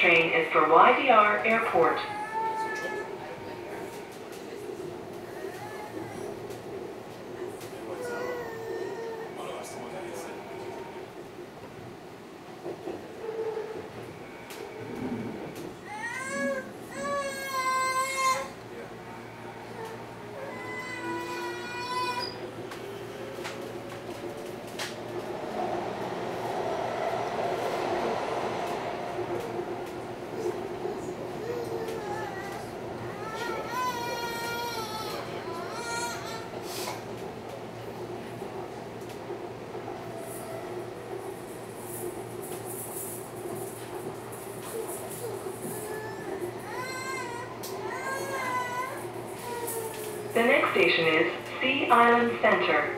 train is for YDR Airport. The next station is Sea Island Center.